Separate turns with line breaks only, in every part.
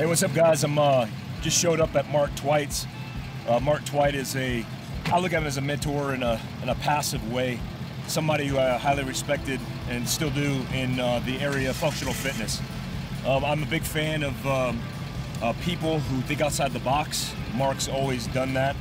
Hey, what's up, guys? I'm uh, just showed up at Mark Twight's. Uh, Mark Twight is a, I look at him as a mentor in a, in a passive way, somebody who I highly respected and still do in uh, the area of functional fitness. Um, I'm a big fan of um, uh, people who think outside the box. Mark's always done that,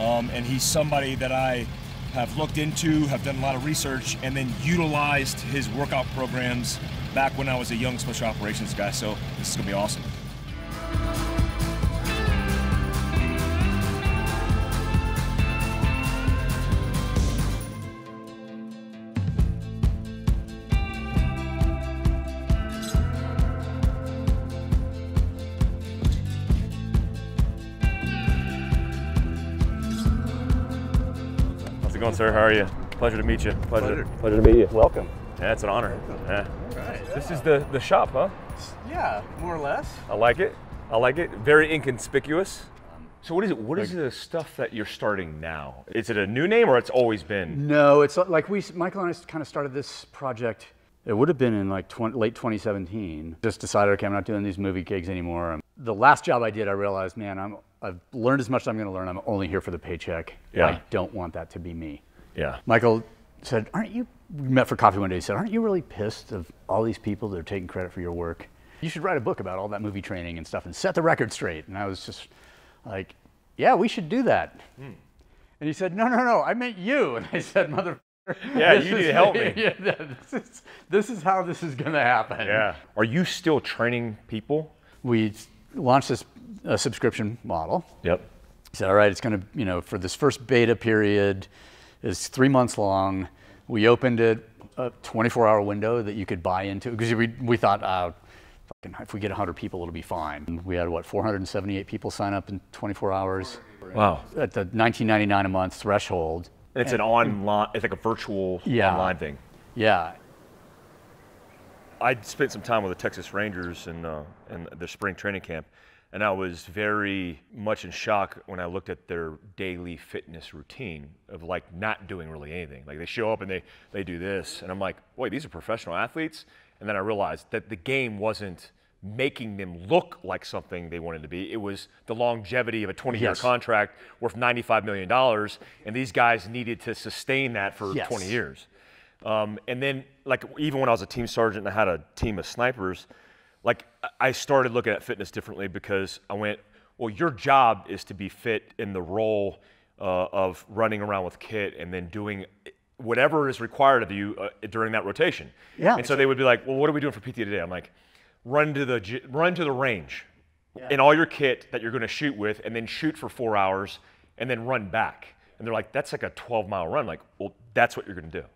um, and he's somebody that I have looked into, have done a lot of research, and then utilized his workout programs back when I was a young special operations guy. So this is gonna be awesome.
How's it going, sir? How are you? Pleasure to meet you. Pleasure, pleasure, to meet you.
Welcome.
Yeah, it's an honor. Yeah.
Right.
This is the the shop, huh?
Yeah, more or less.
I like it. I like it. Very inconspicuous. So what is it? What is the stuff that you're starting now? Is it a new name or it's always been?
No, it's like we, Michael and I kind of started this project. It would have been in like 20, late 2017. Just decided, okay, I'm not doing these movie gigs anymore. Um, The last job I did, I realized, man, I'm, I've learned as much as I'm going to learn. I'm only here for the paycheck.
Yeah.
I don't want that to be me.
Yeah.
Michael said, aren't you, we met for coffee one day, he said, aren't you really pissed of all these people that are taking credit for your work? You should write a book about all that movie training and stuff and set the record straight. And I was just like, yeah, we should do that. And he said, no, no, no, I meant you. And I said, mother.
Yeah,
this
you need
is-
to help me.
Yeah, this is, this is how this is going to happen.
Yeah. Are you still training people?
We launched this uh, subscription model.
Yep.
He said, all right, it's going to, you know, for this first beta period is three months long. We opened it a 24 hour window that you could buy into because we, we thought, uh, fucking, if we get 100 people, it'll be fine. And we had, what, 478 people sign up in 24 hours
Wow.
at the 19.99 a month threshold.
And it's an online. It's like a virtual
Yeah.
online thing.
Yeah.
I spent some time with the Texas Rangers in, uh, in their spring training camp, and I was very much in shock when I looked at their daily fitness routine of like not doing really anything. Like they show up and they, they do this, and I'm like, wait, these are professional athletes? And then I realized that the game wasn't making them look like something they wanted to be. It was the longevity of a 20 year
Yes.
contract worth $95 million, and these guys needed to sustain that for
Yes.
20 years. Um, and then, like, even when I was a team sergeant and I had a team of snipers, like, I- started looking at fitness differently because I went, well, your job is to be fit in the role uh, of running around with kit and then doing whatever is required of you uh, during that rotation.
Yeah.
And so they would be like, well, what are we doing for PT today? I'm like, run to the run to the range in all your kit that you're going to shoot with, and then shoot for four hours, and then run back. And they're like, that's like a 12 mile run. Like, well, that's what you're going to do.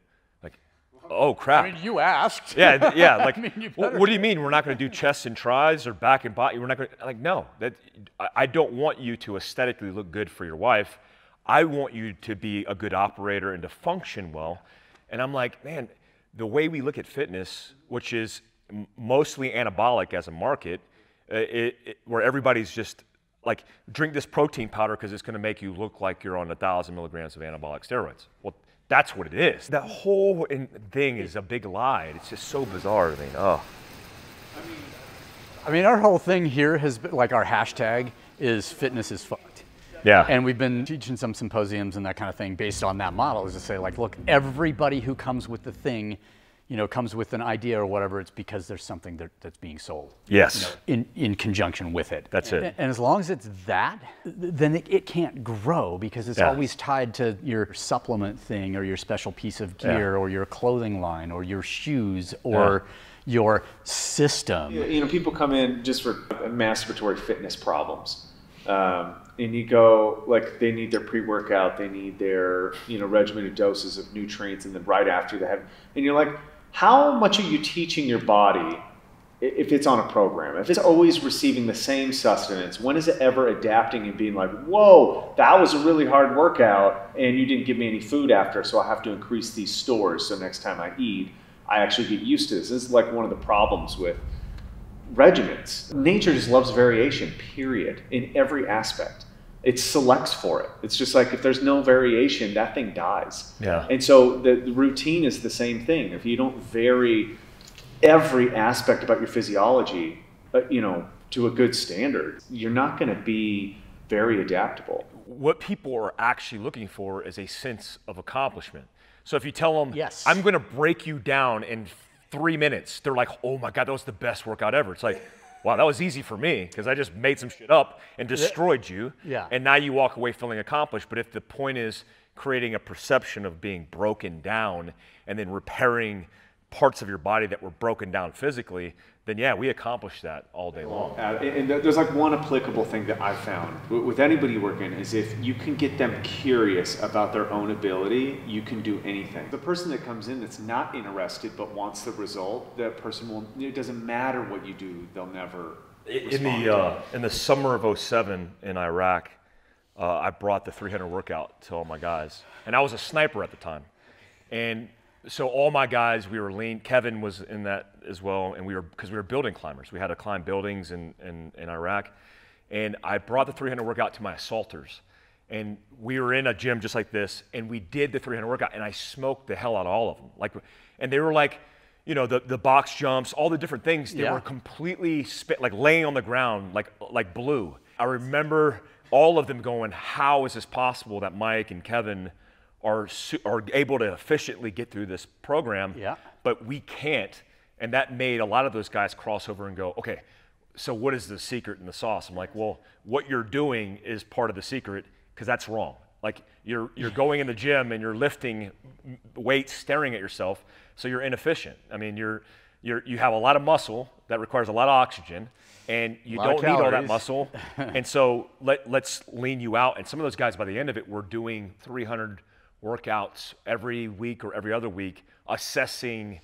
Oh crap.
I mean, you asked.
yeah, yeah. Like,
mean, you better-
what do you mean we're not going to do chests and tries or back and body? We're not going to like no. That I, I don't want you to aesthetically look good for your wife. I want you to be a good operator and to function well. And I'm like, man, the way we look at fitness, which is mostly anabolic as a market, uh, it, it, where everybody's just like drink this protein powder because it's going to make you look like you're on a thousand milligrams of anabolic steroids. Well, that's what it is. That whole thing is a big lie. It's just so bizarre to me. Oh,
I mean, our whole thing here has been like our hashtag is fitness is fucked.
yeah.
And we've been teaching some symposiums and that kind of thing based on that model is to say like, look, everybody who comes with the thing, you know, comes with an idea or whatever, it's because there's something that, that's being sold.
Yes.
You know, in, in conjunction with it.
That's it.
And, and as long as it's that, then it, it can't grow because it's
Yeah.
always tied to your supplement thing or your special piece of gear or your clothing line or your shoes or your system.
you know, people come in just for masturbatory fitness problems. Um, and you go, like, they need their pre workout, they need their, you know, regimented doses of nutrients, and then right after they have, and you're like, how much are you teaching your body if it's on a program? If it's always receiving the same sustenance, when is it ever adapting and being like, whoa, that was a really hard workout, and you didn't give me any food after, so I have to increase these stores so next time I eat, I actually get used to this. This is like one of the problems with regiments. Nature just loves variation, period, in every aspect. It selects for it. It's just like if there's no variation, that thing dies.
Yeah.
And so the, the routine is the same thing. If you don't vary every aspect about your physiology, uh, you know, to a good standard, you're not going to be very adaptable.
What people are actually looking for is a sense of accomplishment. So if you tell them,
Yes.
I'm going to break you down in three minutes, they're like, oh my God, that was the best workout ever. It's like, wow, that was easy for me because I just made some shit up and destroyed you.
Yeah.
And now you walk away feeling accomplished. But if the point is creating a perception of being broken down and then repairing parts of your body that were broken down physically, then yeah, we accomplished that all day long.
Uh, and there's like one applicable thing that I found with anybody working is if you can get them curious about their own ability, you can do anything. The person that comes in that's not interested but wants the result, that person will. It doesn't matter what you do; they'll never.
In the uh, in the summer of 07 in Iraq, uh, I brought the 300 workout to all my guys, and I was a sniper at the time, and so all my guys we were lean. Kevin was in that as well, and we were because we were building climbers. We had to climb buildings in, in in Iraq, and I brought the 300 workout to my assaulters, and we were in a gym just like this, and we did the 300 workout, and I smoked the hell out of all of them, like, and they were like. You know the, the box jumps, all the different things. They
Yeah.
were completely spit, like laying on the ground, like like blue. I remember all of them going, "How is this possible that Mike and Kevin are are able to efficiently get through this program,
Yeah.
but we can't?" And that made a lot of those guys cross over and go, "Okay, so what is the secret in the sauce?" I'm like, "Well, what you're doing is part of the secret because that's wrong. Like you're you're going in the gym and you're lifting weights, staring at yourself, so you're inefficient. I mean, you're you're you have a lot of muscle that requires a lot of oxygen, and you don't need all that muscle. and so let let's lean you out. And some of those guys, by the end of it, were doing 300 workouts every week or every other week, assessing.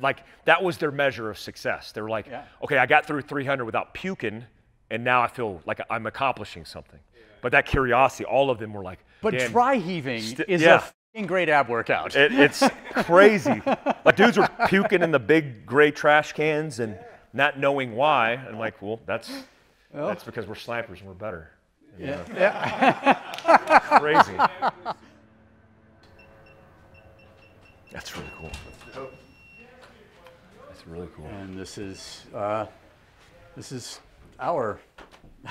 Like that was their measure of success. They were like,
Yeah.
okay, I got through 300 without puking, and now I feel like I'm accomplishing something. But that curiosity, all of them were like,
But dry heaving
st-
is
yeah.
a fing great ab workout.
it, it's crazy. like dudes were puking in the big gray trash cans and not knowing why. And I'm like, well, that's that's because we're snipers and we're better. yeah. uh, crazy. That's really cool. That's really cool.
and this is uh, this is our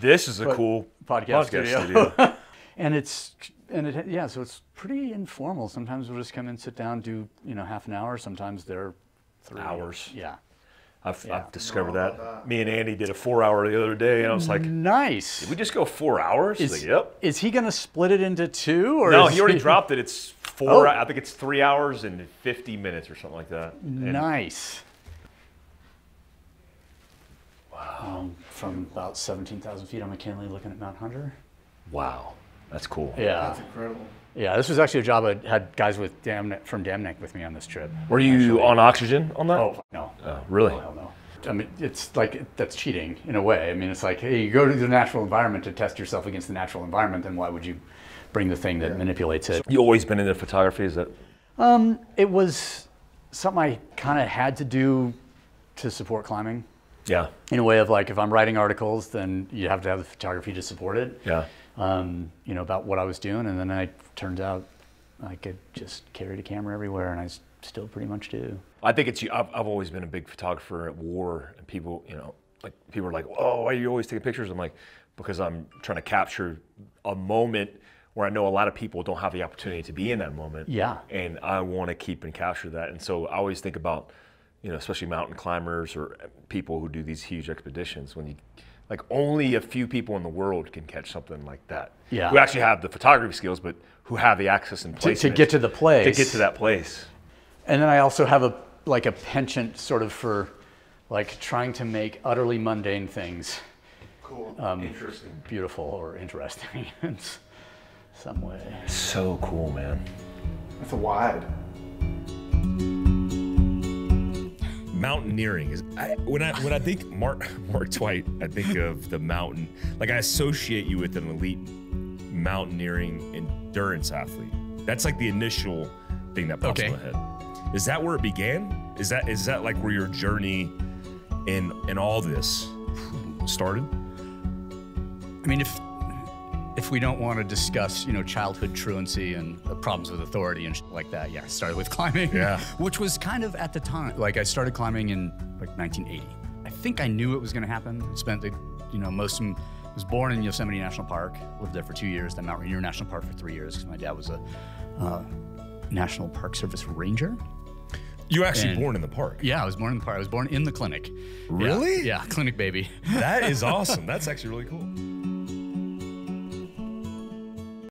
This is a
But-
cool
podcast, studio.
studio.
and it's and it yeah, so it's pretty informal. Sometimes we'll just come in, sit down, do you know half an hour. Sometimes they're three
Hours.
Yeah,
I've,
Yeah.
I've discovered that. Me and Andy did a four hour the other day, and I was like,
nice.
did we just go four hours?
Is,
like, yep.
is he gonna split it into two or
No,
is
he already dropped it. It's four.
Oh.
I think it's three hours and fifty minutes or something like that. And
Nice. Wow. Um, from about 17,000 feet on McKinley looking at Mount Hunter.
Wow, that's cool.
Yeah.
That's incredible.
Yeah, this was actually a job I had guys with Dam from Dam Neck with me on this trip.
Were you on oxygen on that?
Oh, no.
Oh, really?
Hell no. I mean, it's like, that's cheating in a way. I mean, it's like, hey, you go to the natural environment to test yourself against the natural environment, then why would you bring the thing that manipulates it?
You always been into photography? Is that?
It was something I kind of had to do to support climbing.
Yeah.
in a way of like if I'm writing articles, then you have to have the photography to support it.
Yeah.
Um, you know about what I was doing, and then I turned out I could just carry the camera everywhere, and I still pretty much do.
I think it's. I've, I've always been a big photographer at war, and people, you know, like people are like, "Oh, why are you always taking pictures?" I'm like, because I'm trying to capture a moment where I know a lot of people don't have the opportunity to be in that moment.
Yeah.
And I want to keep and capture that, and so I always think about, you know, especially mountain climbers or people who do these huge expeditions when you. Like only a few people in the world can catch something like that.
Yeah.
Who actually have the photography skills, but who have the access and place
to get to the place.
to get to that place.
And then I also have a like a penchant sort of for like trying to make utterly mundane things
Cool.
Um, interesting.
beautiful or interesting in s- some way.
So cool, man.
That's a wide.
mountaineering is I, when I when I think Mark Mark Twight, I think of the mountain. Like I associate you with an elite mountaineering endurance athlete. That's like the initial thing that pops in my head. Is that where it began? Is that is that like where your journey in in all this started?
I mean, if
if we don't want to discuss, you know, childhood truancy and problems with authority and sh- like that, yeah, I started with climbing.
Yeah.
Which was kind of at the time, like I started climbing in like 1980. I think I knew it was going to happen. Spent the, you know, most of was born in Yosemite National Park, lived there for two years, then Mount Rainier National Park for three years because my dad was a uh, National Park Service ranger.
You were actually
And-
born in the park.
Yeah, I was born in the park. I was born in the clinic. Yeah,
Really?
Yeah, clinic baby.
That is awesome. That's actually really cool.